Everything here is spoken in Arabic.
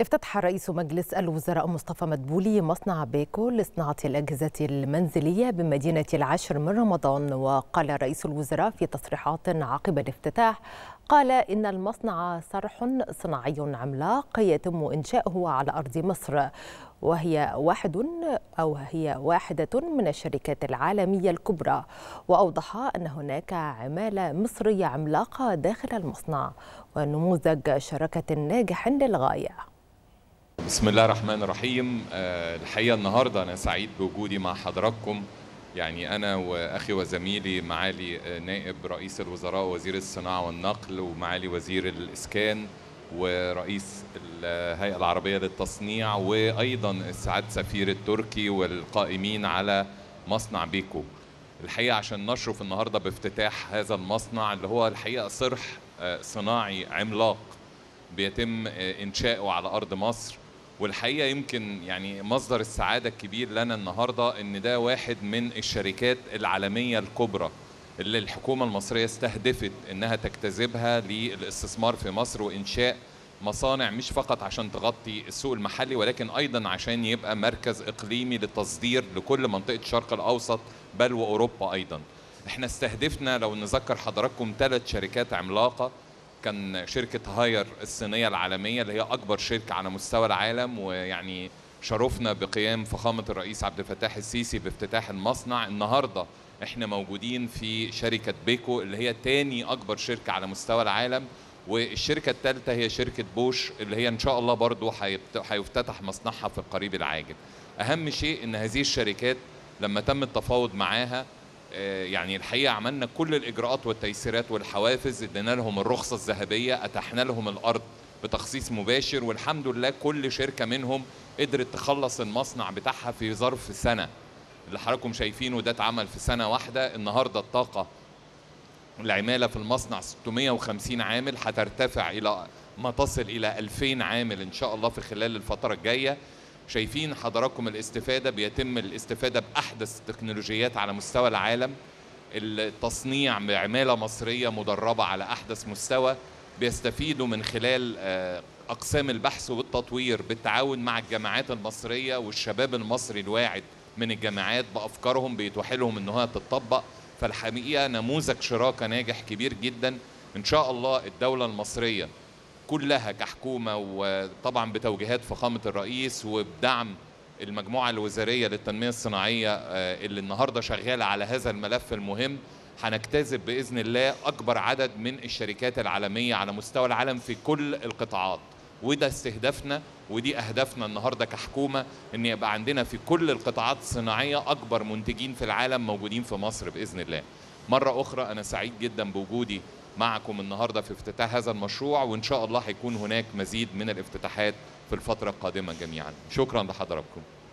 افتتح رئيس مجلس الوزراء مصطفى مدبولي مصنع بيكو لصناعة الأجهزة المنزلية بمدينة العاشر من رمضان. وقال رئيس الوزراء في تصريحات عقب الافتتاح قال إن المصنع صرح صناعي عملاق يتم إنشاؤه على أرض مصر. وهي واحد أو هي واحدة من الشركات العالمية الكبرى. وأوضح أن هناك عمالة مصرية عملاقة داخل المصنع ونموذج شراكة ناجح للغاية. بسم الله الرحمن الرحيم. آه، الحقيقة النهاردة أنا سعيد بوجودي مع حضراتكم. يعني أنا وأخي وزميلي معالي آه، نائب رئيس الوزراء وزير الصناعة والنقل ومعالي وزير الإسكان ورئيس الهيئة العربية للتصنيع وأيضا السعادة سفير التركي والقائمين على مصنع بيكو. الحقيقة عشان نشرف النهاردة بافتتاح هذا المصنع اللي هو الحقيقة صرح آه، صناعي عملاق بيتم إنشاؤه على أرض مصر. والحقيقة يمكن يعني مصدر السعادة الكبير لنا النهارده إن ده واحد من الشركات العالمية الكبرى اللي الحكومة المصرية استهدفت إنها تجتذبها للاستثمار في مصر وإنشاء مصانع مش فقط عشان تغطي السوق المحلي ولكن أيضا عشان يبقى مركز إقليمي للتصدير لكل منطقة الشرق الأوسط بل وأوروبا أيضا. إحنا استهدفنا لو نذكر حضراتكم ثلاث شركات عملاقة كان شركة هاير الصينية العالمية اللي هي أكبر شركة على مستوى العالم ويعني شرفنا بقيام فخامة الرئيس عبد الفتاح السيسي بافتتاح المصنع. النهاردة إحنا موجودين في شركة بيكو اللي هي تاني أكبر شركة على مستوى العالم. والشركة الثالثة هي شركة بوش اللي هي إن شاء الله برضو هيفتتح مصنعها في القريب العاجل. أهم شيء إن هذه الشركات لما تم التفاوض معاها يعني الحقيقة عملنا كل الإجراءات والتيسيرات والحوافز ادينا لهم الرخصة الذهبية اتحنا لهم الأرض بتخصيص مباشر والحمد لله كل شركة منهم قدرت تخلص المصنع بتاعها في ظرف سنة. اللي حضراتكم شايفينه ده اتعمل في سنة واحدة. النهارده الطاقة العمالة في المصنع 650 عامل هترتفع إلى ما تصل إلى 2000 عامل إن شاء الله في خلال الفترة الجاية. شايفين حضراتكم الاستفادة بيتم الاستفادة بأحدث التكنولوجيات على مستوى العالم. التصنيع بعمالة مصرية مدربة على أحدث مستوى بيستفيدوا من خلال أقسام البحث والتطوير بالتعاون مع الجامعات المصرية والشباب المصري الواعد من الجامعات بأفكارهم بيتوح لهم انها تتطبق. فالحقيقة نموذج شراكة ناجح كبير جدا. إن شاء الله الدولة المصرية كلها كحكومة وطبعا بتوجيهات فخامة الرئيس وبدعم المجموعة الوزارية للتنمية الصناعية اللي النهارده شغالة على هذا الملف المهم هنجتذب بإذن الله أكبر عدد من الشركات العالمية على مستوى العالم في كل القطاعات وده استهدافنا ودي أهدافنا النهارده كحكومة إن يبقى عندنا في كل القطاعات الصناعية أكبر منتجين في العالم موجودين في مصر بإذن الله. مرة أخرى أنا سعيد جدا بوجودي معكم النهارده في افتتاح هذا المشروع وإن شاء الله هيكون هناك مزيد من الافتتاحات في الفترة القادمة جميعا. شكرا لحضراتكم.